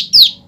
you